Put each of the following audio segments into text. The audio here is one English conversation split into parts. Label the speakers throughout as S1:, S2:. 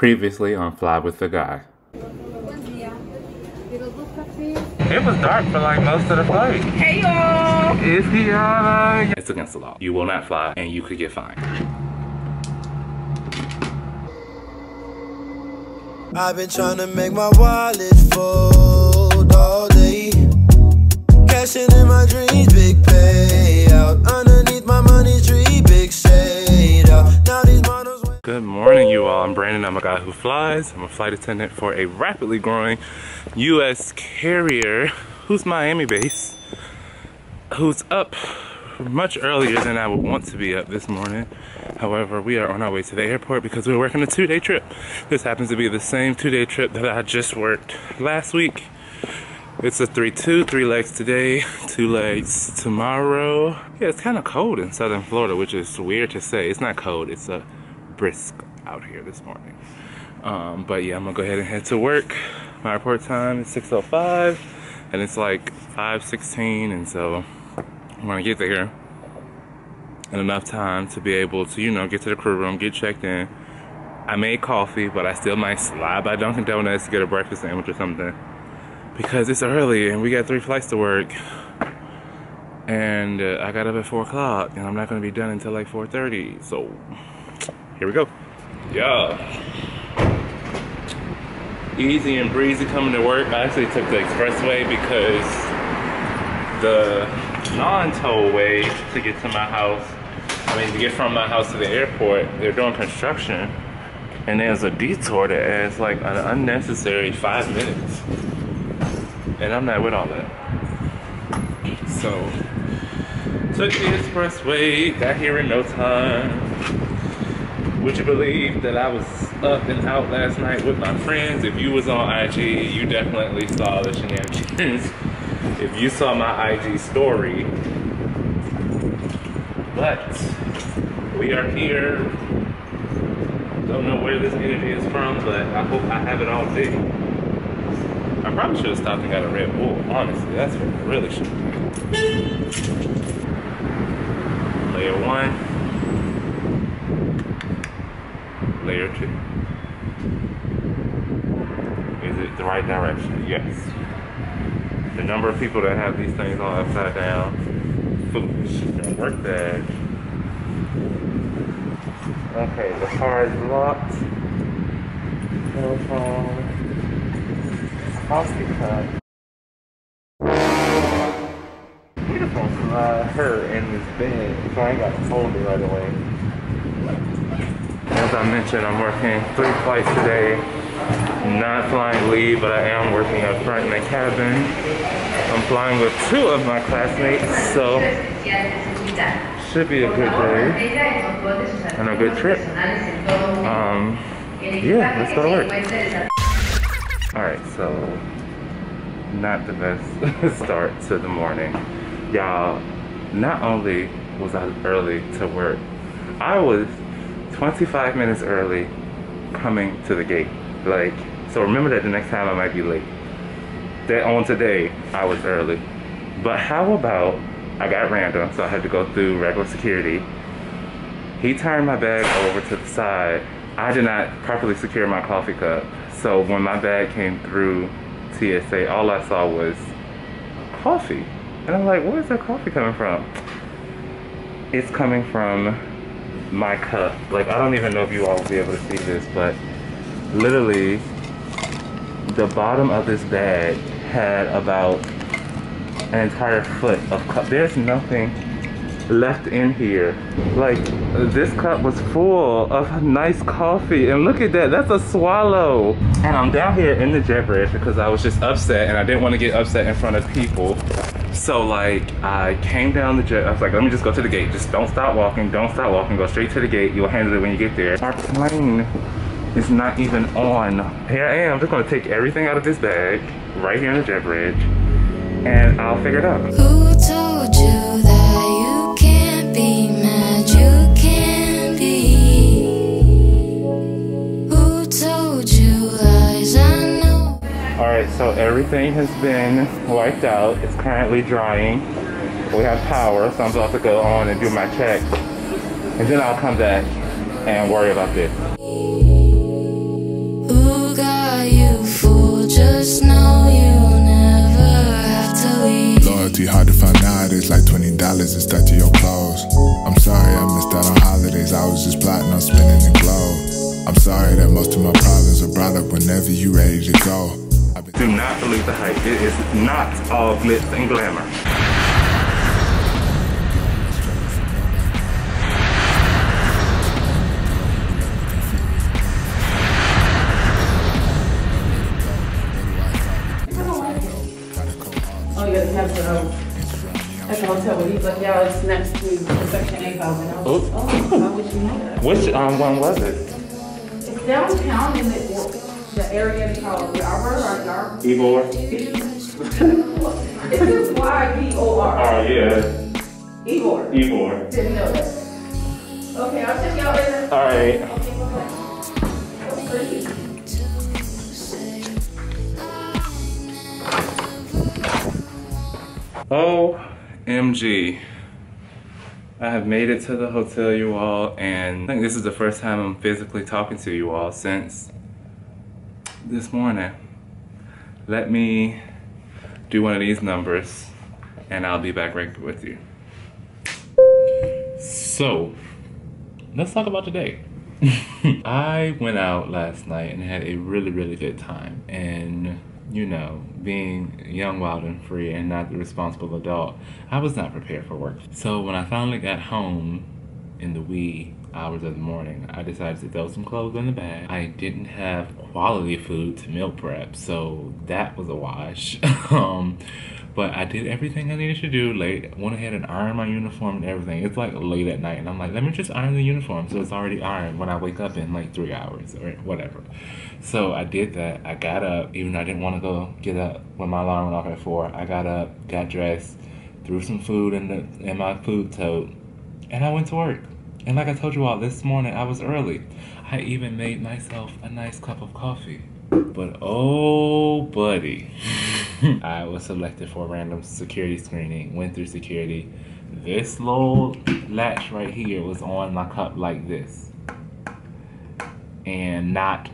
S1: Previously on Fly with the Guy.
S2: It was dark for like most of the flight.
S3: Hey y'all!
S2: Is he alright?
S1: It's against the law. You will not fly and you could get fined.
S4: I've been trying to make my wallet fold all day. Cashing in my dreams, big payout. Underneath my money tree, big shade out. Now these models.
S1: Good morning, you all. I'm Brandon. I'm a guy who flies. I'm a flight attendant for a rapidly growing U.S. carrier who's Miami based, who's up much earlier than I would want to be up this morning. However, we are on our way to the airport because we're working a two day trip. This happens to be the same two day trip that I just worked last week. It's a 3 2, three legs today, two legs tomorrow. Yeah, it's kind of cold in southern Florida, which is weird to say. It's not cold, it's a brisk out here this morning. Um, but yeah, I'm gonna go ahead and head to work. My report time is 6.05 and it's like 5.16 and so I'm gonna get there in enough time to be able to, you know, get to the crew room, get checked in. I made coffee, but I still might slide by Dunkin' Donuts to get a breakfast sandwich or something because it's early and we got three flights to work. And uh, I got up at 4 o'clock and I'm not gonna be done until like 4.30. So here we go. Yeah. Easy and breezy coming to work. I actually took the expressway because the non-tollway to get to my house, I mean to get from my house to the airport, they're doing construction and there's a detour that adds like an unnecessary five minutes. And I'm not with all that. So, took the expressway, got here in no time. Would you believe that I was up and out last night with my friends? If you was on IG, you definitely saw the shenanigans. if you saw my IG story. But we are here. Don't know where this energy is from, but I hope I have it all day. I probably should have stopped and got a Red Bull. Honestly, that's what I really should have Layer one. Two. Is it the right direction? Yes. The number of people that have these things all upside down, foolish. Don't work that. Okay, the car is locked. Telephone. Cup. Want to her in this bed, so I ain't got to hold it right away. As I mentioned, I'm working three flights today. Not flying lead, but I am working up front in the cabin. I'm flying with two of my classmates, so should be a good day and a good trip. Um, yeah, let's go to work. All right, so not the best start to the morning. Y'all, not only was I early to work, I was 25 minutes early coming to the gate. Like, so remember that the next time I might be late. That on today, I was early. But how about, I got random, so I had to go through regular security. He turned my bag over to the side. I did not properly secure my coffee cup. So when my bag came through TSA, all I saw was coffee. And I'm like, where's that coffee coming from? It's coming from my cup. Like, I don't even know if you all will be able to see this, but literally, the bottom of this bag had about an entire foot of cup. There's nothing left in here. Like, this cup was full of nice coffee. And look at that, that's a swallow. And I'm down here in the jet bridge because I was just upset and I didn't want to get upset in front of people. So like, I came down the jet, I was like, let me just go to the gate. Just don't stop walking, don't stop walking, go straight to the gate. You'll handle it when you get there. Our plane is not even on. Here I am, just gonna take everything out of this bag, right here on the jet bridge, and I'll figure it out.
S5: Who told you that you can't be mad? You can be. Who told you.
S1: All right, so everything has been wiped out. It's currently drying. We have power, so I'm about to go on and do my check. And then I'll come back and worry about this. Ooh, God, you fool, just know you.
S3: Loyalty hard to find nowadays, like $20 is stuck to your clothes. I'm sorry I missed out on holidays, I was just plotting on spinning the globe. I'm sorry that most of my problems are brought up whenever you ready to go. I've been-
S1: Do not believe the hype. It is not all glitz and glamour.
S6: Oh, yeah, they have the, um, at the hotel where he's like, yeah, it's next to the section eight house. And I was like, oh, how would you know that?
S1: Which um, one was it?
S6: It's downtown in the, the area they call Yarborough or Yar.
S1: Igor?
S6: It's just Y B O R.
S1: Oh yeah,
S6: Ybor.
S1: Ybor.
S6: Didn't know that. Okay, I'll check y'all later.
S1: All right.
S6: Okay, bye-bye.
S1: OMG. I have made it to the hotel, you all, and I think this is the first time I'm physically talking to you all since this morning. Let me do one of these numbers, and I'll be back right with you. So, let's talk about today. I went out last night and had a really, really good time. And, you know, being young, wild, and free and not the responsible adult, I was not prepared for work. So when I finally got home in the wee hours of the morning, I decided to throw some clothes in the bag. I didn't have quality food to meal prep, so that was a wash. um, but I did everything I needed to do late. Went ahead and ironed my uniform and everything. It's like late at night, and I'm like, let me just iron the uniform so it's already ironed when I wake up in like three hours or whatever. So I did that. I got up, even though I didn't want to go get up when my alarm went off at four. I got up, got dressed, threw some food in the in my food tote, and I went to work. And like I told you all this morning, I was early. I even made myself a nice cup of coffee. But oh, buddy, I was selected for a random security screening. Went through security. This little latch right here was on my cup like this, and not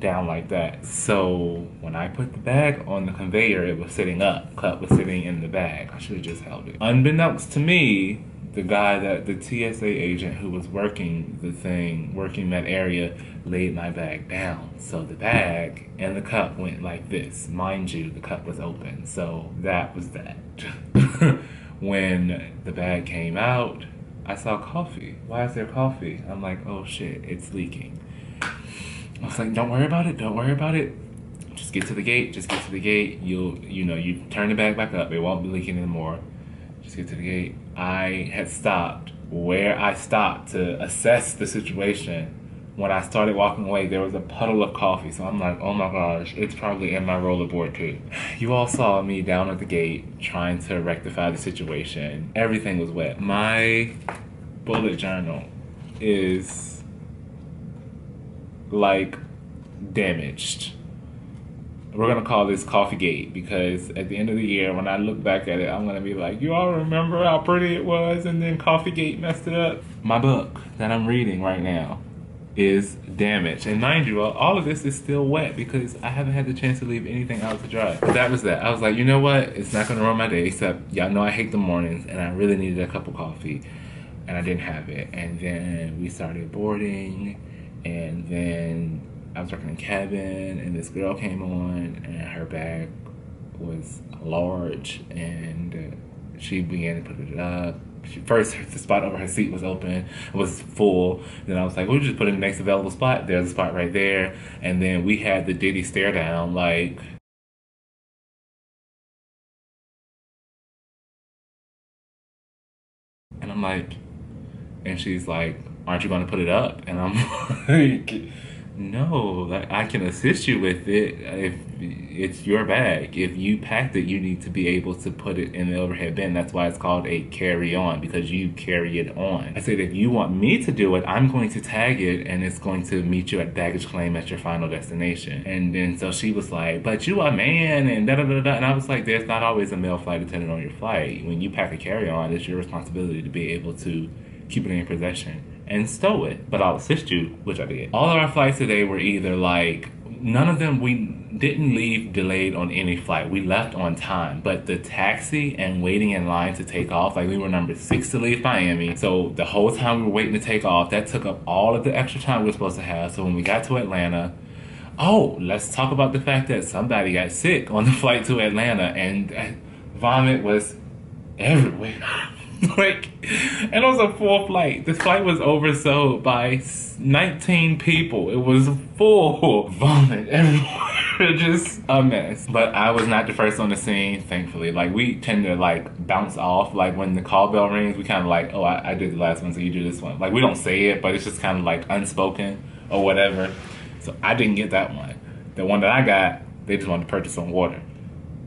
S1: down like that. So when I put the bag on the conveyor, it was sitting up. Cup was sitting in the bag. I should have just held it. Unbeknownst to me, the guy that the TSA agent who was working the thing, working that area, laid my bag down. So the bag and the cup went like this. Mind you, the cup was open. So that was that. when the bag came out, I saw coffee. Why is there coffee? I'm like, oh shit, it's leaking. I was like, don't worry about it, don't worry about it. Just get to the gate, just get to the gate. You'll, you know, you turn the bag back up, it won't be leaking anymore. Just get to the gate. I had stopped where I stopped to assess the situation. When I started walking away, there was a puddle of coffee. So I'm like, oh my gosh, it's probably in my rollerboard too. You all saw me down at the gate trying to rectify the situation. Everything was wet. My bullet journal is like damaged. We're gonna call this Coffee Gate because at the end of the year, when I look back at it, I'm gonna be like, you all remember how pretty it was, and then Coffee Gate messed it up. My book that I'm reading right now is damaged, and mind you, all- of this is still wet because I haven't had the chance to leave anything out to dry. But that was that. I was like, you know what? It's not gonna ruin my day. Except y'all know I hate the mornings, and I really needed a cup of coffee, and I didn't have it. And then we started boarding, and then I was working in cabin, and this girl came on, and her bag was large, and uh, she began to put it up. She, first, the spot over her seat was open, it was full. Then I was like, we'll just put in the next available spot. There's a spot right there. And then we had the Diddy stare down, like, and I'm like, and she's like, aren't you going to put it up? And I'm like, no, I can assist you with it if it's your bag. If you packed it, you need to be able to put it in the overhead bin. That's why it's called a carry on because you carry it on. I said, if you want me to do it, I'm going to tag it and it's going to meet you at baggage claim at your final destination. And then so she was like, but you a man and da da da da. And I was like, there's not always a male flight attendant on your flight. When you pack a carry on, it's your responsibility to be able to keep it in your possession and stow it. But I'll assist you, which I did. All of our flights today were either like none of them we didn't leave delayed on any flight. We left on time, but the taxi and waiting in line to take off, like we were number six to leave Miami. So the whole time we were waiting to take off, that took up all of the extra time we were supposed to have. So when we got to Atlanta, oh, let's talk about the fact that somebody got sick on the flight to Atlanta and uh, vomit was everywhere. like, and it was a full flight. This flight was oversold by 19 people. It was full vomit everywhere. Just a mess. But I was not the first on the scene, thankfully. Like, we tend to, like, bounce off. Like, when the call bell rings, we kind of like, oh, I, I did the last one, so you do this one. Like, we don't say it, but it's just kind of, like, unspoken or whatever. So I didn't get that one. The one that I got, they just wanted to purchase some water.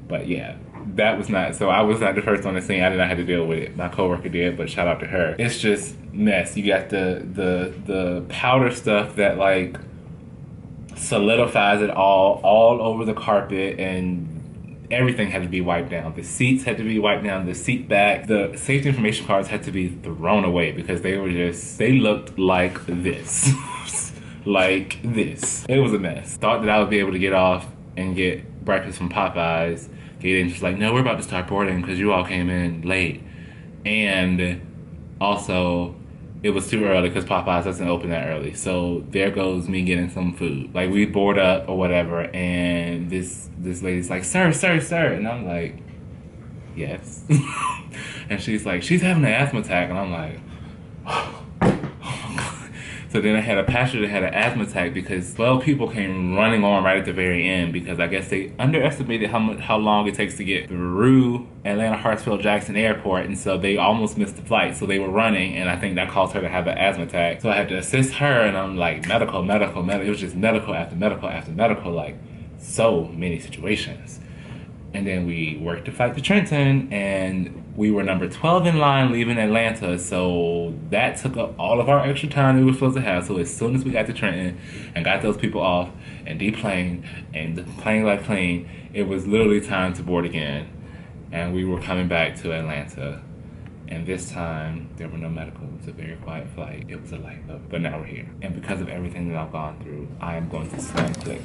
S1: But yeah, that was not so I was not the first on the scene. I did not have to deal with it. My coworker did, but shout out to her. It's just mess. You got the the the powder stuff that like solidifies it all all over the carpet and everything had to be wiped down. The seats had to be wiped down, the seat back, the safety information cards had to be thrown away because they were just they looked like this. like this. It was a mess. Thought that I would be able to get off and get breakfast from Popeyes Gaten just like, no, we're about to start boarding because you all came in late. And also, it was too early because Popeyes doesn't open that early. So there goes me getting some food. Like we board up or whatever, and this this lady's like, "Sir, sir, sir," and I'm like, "Yes," and she's like, "She's having an asthma attack," and I'm like. So then I had a passenger that had an asthma attack because 12 people came running on right at the very end because I guess they underestimated how much, how long it takes to get through Atlanta Hartsfield Jackson Airport, and so they almost missed the flight. So they were running, and I think that caused her to have an asthma attack. So I had to assist her, and I'm like medical, medical, medical. It was just medical after medical after medical, like so many situations. And then we worked to fight to Trenton, and we were number 12 in line leaving Atlanta. So that took up all of our extra time we were supposed to have. So as soon as we got to Trenton and got those people off and deplaned and plane like plane, it was literally time to board again. And we were coming back to Atlanta. And this time, there were no medical. It was a very quiet flight. It was a light load, but now we're here. And because of everything that I've gone through, I am going to slam click.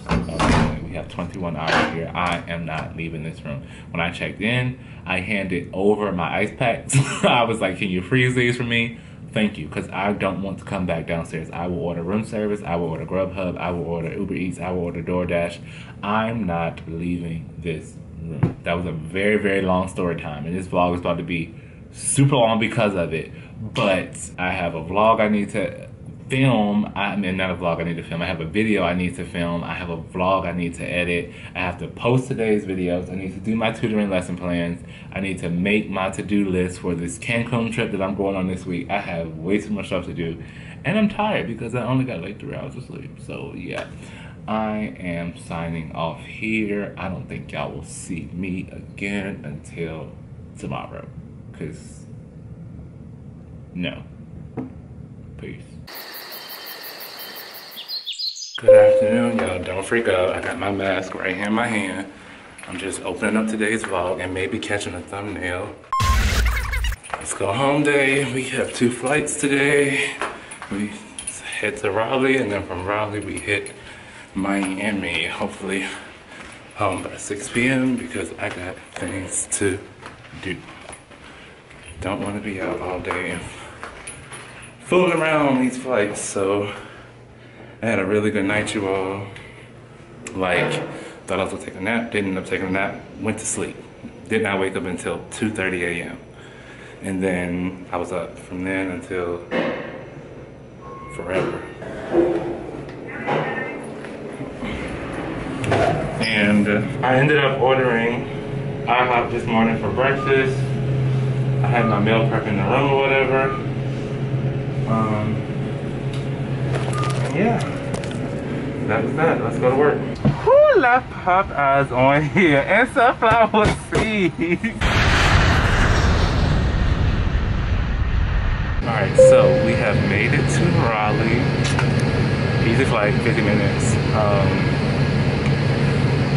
S1: We have 21 hours here. I am not leaving this room. When I checked in, I handed over my ice packs. I was like, can you freeze these for me? Thank you, because I don't want to come back downstairs. I will order room service. I will order Grubhub. I will order Uber Eats. I will order DoorDash. I'm not leaving this room. That was a very, very long story time. And this vlog is about to be super long because of it. But I have a vlog I need to film. I mean, not a vlog I need to film. I have a video I need to film. I have a vlog I need to edit. I have to post today's videos. I need to do my tutoring lesson plans. I need to make my to-do list for this Cancun trip that I'm going on this week. I have way too much stuff to do. And I'm tired because I only got like three hours of sleep. So yeah. I am signing off here. I don't think y'all will see me again until tomorrow. Because, no. Peace. Good afternoon, y'all. Don't freak out. I got my mask right here in my hand. I'm just opening up today's vlog and maybe catching a thumbnail. Let's go home day. We have two flights today. We head to Raleigh and then from Raleigh we hit Miami. Hopefully home by 6 p.m. because I got things to do. Don't want to be out all day fooling around on these flights. So I had a really good night, you all. Like, thought I was gonna take a nap, didn't end up taking a nap, went to sleep. Did not wake up until 2.30 a.m. And then I was up from then until forever. And uh, I ended up ordering IHOP this morning for breakfast. I had my meal prep in the room or whatever. Um, yeah, that was that. Let's go to work. Who left Popeyes on here and sunflower seeds? Alright, so we have made it to Raleigh. Easy flight, 50 minutes. Um,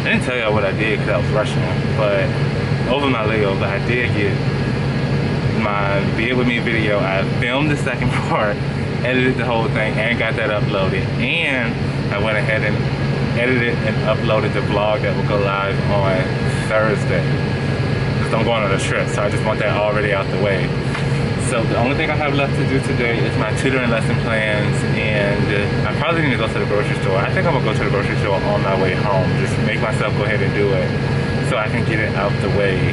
S1: I didn't tell y'all what I did because I was rushing, but over my layover, I did get my Be It With Me video. I filmed the second part, edited the whole thing, and got that uploaded. And I went ahead and edited and uploaded the vlog that will go live on Thursday. Because I'm going on a trip, so I just want that already out the way. So the only thing I have left to do today is my tutoring lesson plans and I probably need to go to the grocery store. I think I'm gonna go to the grocery store on my way home. Just make myself go ahead and do it so I can get it out the way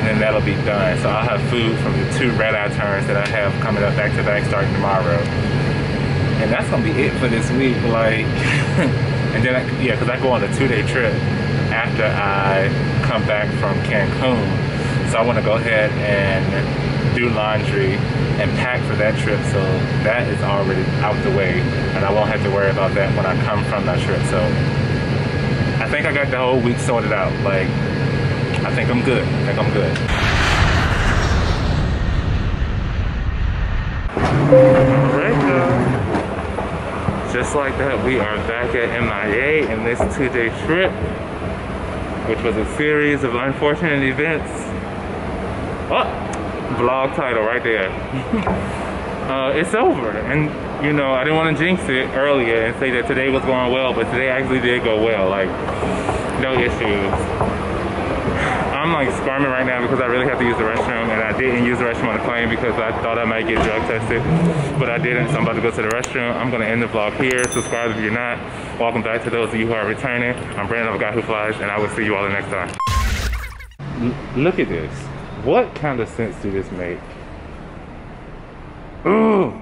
S1: and then that'll be done. So I'll have food from the two red eye turns that I have coming up back to back starting tomorrow. And that's gonna be it for this week. Like, and then I, yeah, cause I go on a two day trip after I come back from Cancun. So I wanna go ahead and do laundry and pack for that trip. So that is already out the way and I won't have to worry about that when I come from that trip. So I think I got the whole week sorted out. Like, I think I'm good. I think I'm good. Just like that, we are back at MIA in this two-day trip, which was a series of unfortunate events. Oh, vlog title right there. uh, it's over, and you know, I didn't want to jinx it earlier and say that today was going well, but today actually did go well. Like, no issues. I'm like squirming right now because I really have to use the restroom and I didn't use the restroom on the plane because I thought I might get drug tested, but I didn't, so I'm about to go to the restroom. I'm gonna end the vlog here. Subscribe if you're not. Welcome back to those of you who are returning. I'm Brandon of Guy Who Flies, and I will see you all the next time. L look at this. What kind of sense do this make? Ooh.